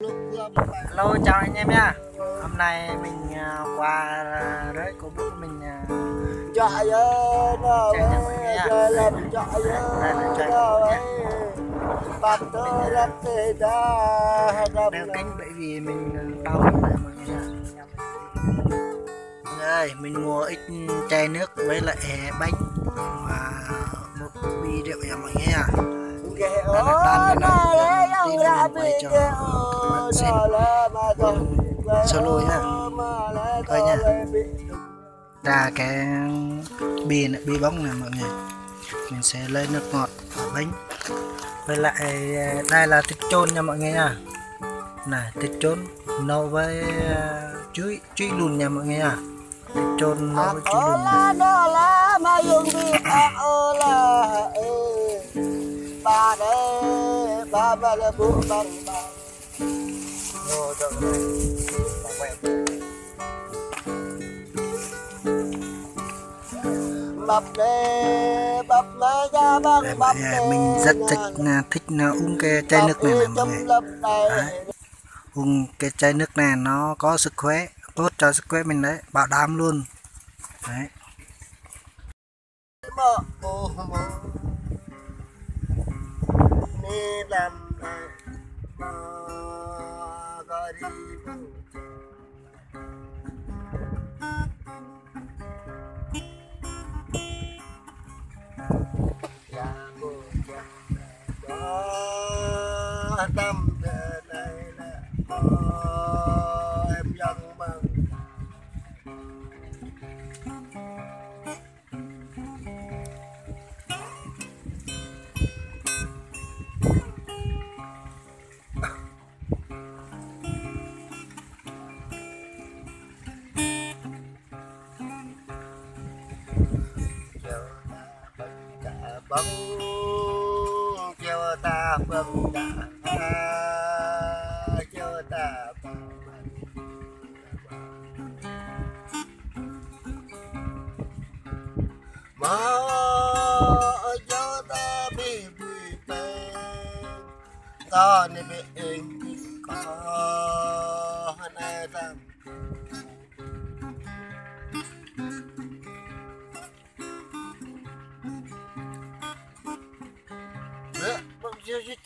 Hello chào anh em nha Hôm nay mình uh, qua uh, rưỡi của bố mình uh, chạy ơi Chạy chạy chạy Đây là chạy nó nha. ấy bắt tôi lắm thì ta đeo kính bởi vì mình uh, đau này mọi người ơi, mình mua ít chai nước với lại bánh và một bi rượu nha mọi người nha Đây là đan cái này, tin mình quay cho bạn xem. nó Solo nha. Coi nha. ra cái bì bi bì bóng này mọi người mình sẽ lấy nước ngọt và bánh với lại à, đây là thịt trôn nha mọi người nha này, thịt trôn nấu với à, chuối chuối lùn nha mọi người nha thịt trôn nấu với chuối lùn mà dùng đi là đây ba ba là bố trời ơi. Bà quen. bập đê bập mẹ ra bằng Đây, bập mọi người, mình rất thích à, thích à, uống cái chai nước này này mọi người. uống cái chai nước này nó có sức khỏe tốt cho sức khỏe mình đấy bảo đảm luôn. Đấy. Làm lại mà gọi đi Dạ bóng cho ta phân đã cho ta phân mà cho ta bị bị bê ta nên bị anh có này ta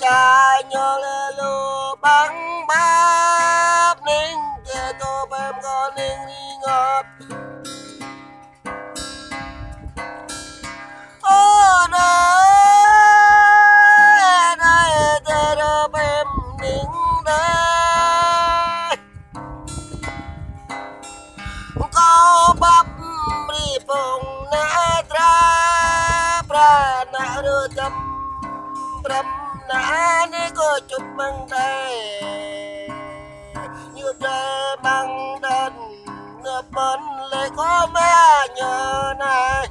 cha nhớ lê lô bắn bắp nên kê tô bèm có nên đi ngọt ô đây đây tê đô bem ninh đây có bắp đi bông nã tra, pra nã đưa châm Pram na ni ko chụp bằng tay như thế bằng đần ngập bên lệ có mẹ nhớ này.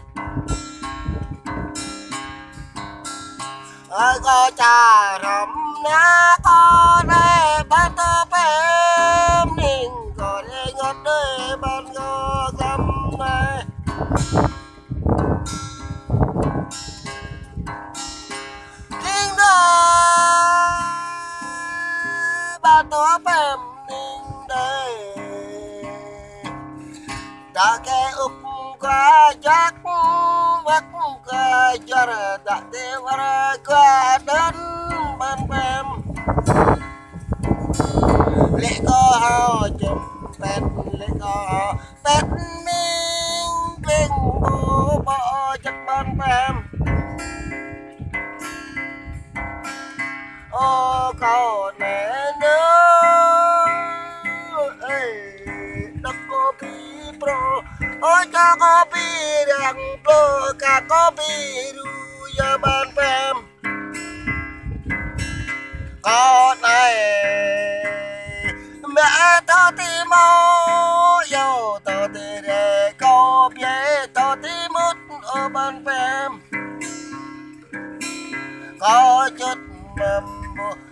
Ơi có cha rắm na con qua chắc Vắc qua cho ra đã tê vào qua ban bèm Lễ có hao chùm bẹt Lễ có hào Kinh bỏ ban ô cầu nè Có bi copy đằng pro cả bi ru ya ban phèm. con này, mẹ tao thì mau yêu tao thì để có biết tao thì mất ở ban phèm. có chút mầm ô